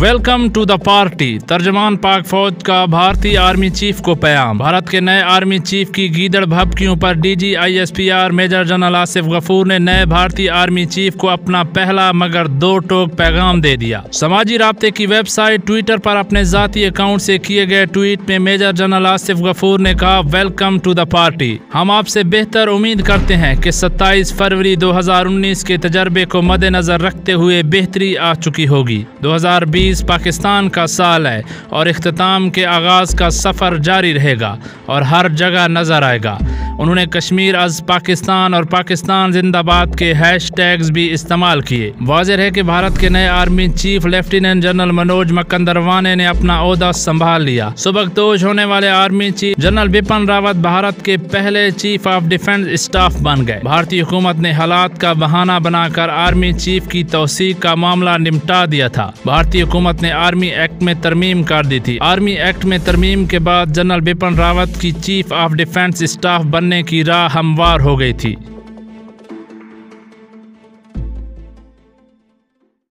Welcome to the party ترجمان پاک فوج کا بھارتی آرمی چیف کو پیام۔ بھارت کے نئے آرمی چیف کی گیدڑ بھپکیوں پر D G I S P R major general Asif Ghafoor نے نئے بھارتی آرمی چیف کو اپنا پہلا مگر دو ٹوک پیغام دے دیا۔ سماجی رابطے کی ویب سائٹ ٹویٹر پر اپنے ذاتی اکاؤنٹ سے کیے گئے ٹویٹ میں میجر جنرل آصف غفور نے کہا ویلکم ٹو دا پارٹی ہم آپ سے بہتر امید کرتے ہیں کہ ستائیس فروری دو ہزار انیس کے تجربے کو مد نظر رکھتے ہوئے بہتری آ چکی ہوگی۔ دو ہزار بیس سیریز پاکستان کا سال ہے اور اختتام کے آغاز کا سفر جاری رہے گا اور ہر جگہ نظر آئے گا۔ انہوں نے کشمیر از پاکستان اور پاکستان زندہ باد کے ہیش ٹیگز بھی استعمال کیے۔ واضح ہے کہ بھارت کے نئے army chief lieutenant general Manoj Mukund Naravane نے اپنا عہدہ سنبھال لیا۔ سبق سبکدوش ہونے والے army chief general Bipin Rawat Bharat کے پہلے چیف آف ڈیفنس اسٹاف بن گئے۔ بھارتی حکومت نے حالات کا بہانہ بنا کر آرمی چیف کی توسیع کا معاملہ نمٹا دیا تھا۔ بھارتی حکومت نے آرمی ایکٹ میں ترمیم کر دی تھی۔ آرمی ایکٹ میں ترمیم کے بعد جنرل بپن راوت کی چیف آف ڈیفنس اسٹاف بن کرنے کی راہ ہموار ہو گئی تھی۔